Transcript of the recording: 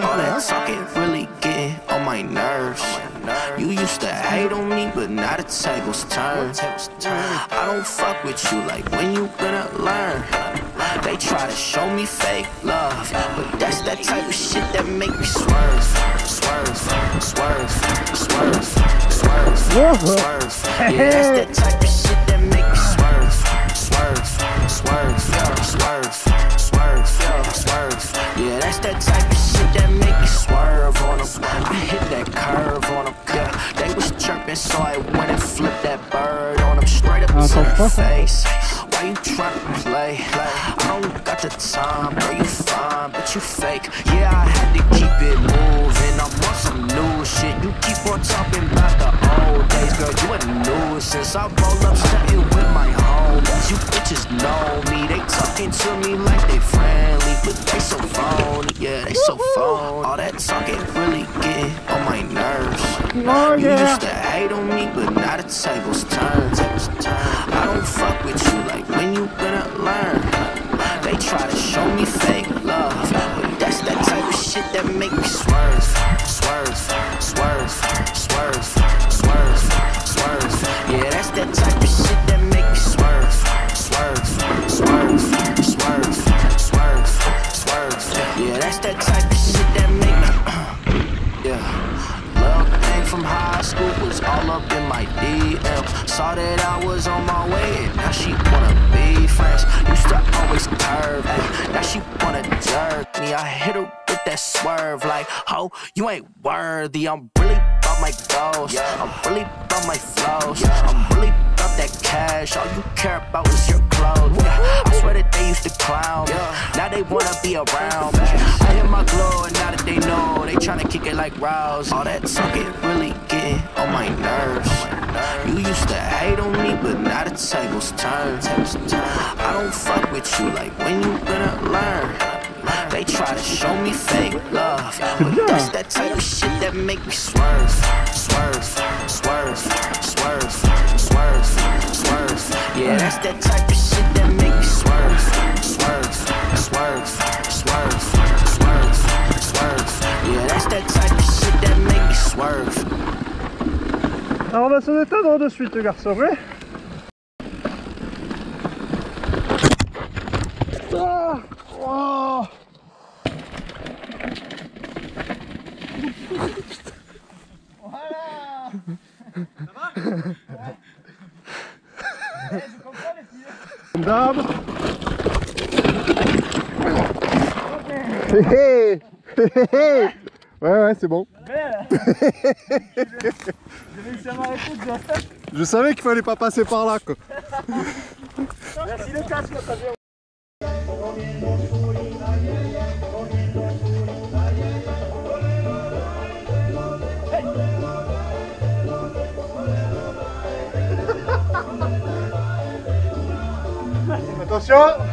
that talking really getting on my nerves. You used to hate on me, but now the tables turn. I don't fuck with you like when you gonna learn. They try to show me fake love, but that's that type of shit that make me swerve, swerve, swerve, swerve, swerve, swerve. Yeah, that's that type of shit shit that make me swerve on them. I hit that curve on them. Yeah, they was chirping, so I went and flipped that bird on them straight up to their face. Why you trying to play? I don't got the time, girl, you fine, but you fake. Yeah, I had to keep it moving. I'm on some new shit. You keep on talking about the old days, girl. You a nuisance. I roll up something with my homies. You bitches know me. They talking to me like they friendly, but they so phony. Yeah, they so phony. All that talking really getting on my nerves. Oh, You used to hate on me, but now the tables turn. I don't fuck with you like when you gonna learn. They try to show me fake love, but that's that type of shit that make me swerve, swerve, swerve, swerve, swerve, swerve. Yeah, that's that type that's that type of shit that make me. Yeah. Love thing from high school was all up in my DM. Saw that I was on my way, and now she wanna be friends. Used to always curve, ay, now she wanna jerk me. I hit her with that swerve, like, ho, you ain't worthy. I'm really about my goals, I'm really about my flows, I'm really about that cash. All you care about is your clothes. I swear that they used to clown me, now they wanna be around me. I hit my glow, and now that they know, they tryna kick it like Rouse. All that talking really getting on my nerves. You used to hate on me, but now the tables turn. I don't fuck with you like when you gonna learn. They try to show me fake love, but that's that type of shit that make me swerve, swerve, swerve, that's that type of shit that make me swerve, swerve, swerve, swerve, swerve, swerve. Yeah, that's that type of shit that make me swerve. Alors on va s'en éteindre de suite, le garçon, oui Ah Oh Comme d'hab. Ouais ouais c'est bon. Je savais qu'il fallait pas passer par là quoi. Merci le casque, O